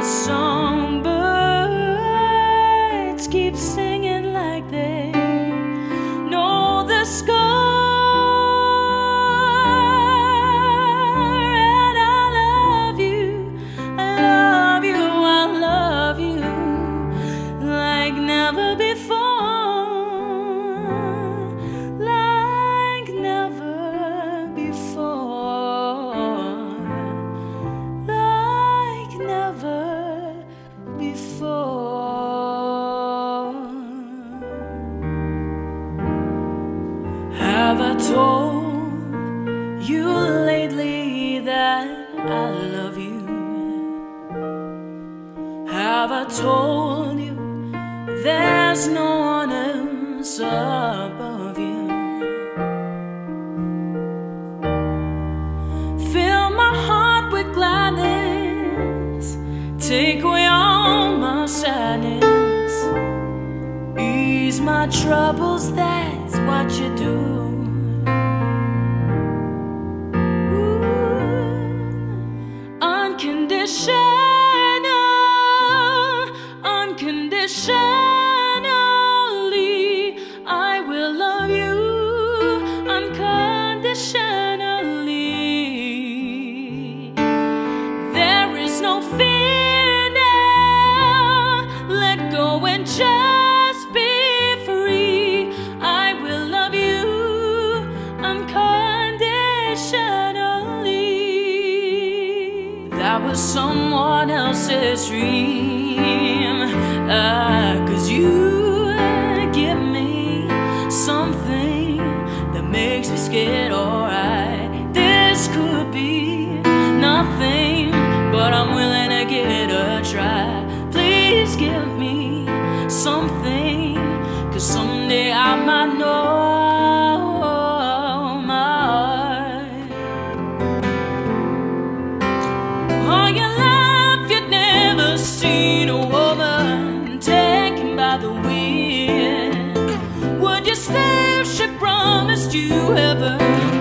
the songbirds keep singing Have I told you lately that I love you? Have I told you there's no one else above you? Fill my heart with gladness, take away all my sadness, ease my troubles. That's what you do. Unconditionally. There is no fear now. Let go and just be free. I will love you unconditionally. That was someone else's dream. Ah, makes me scared, alright. This could be nothing, but I'm willing to give it a try. Please give me something, cause someday I might know my heart. All your life you'd never seen a woman taken by the wind. Would you she promised you ever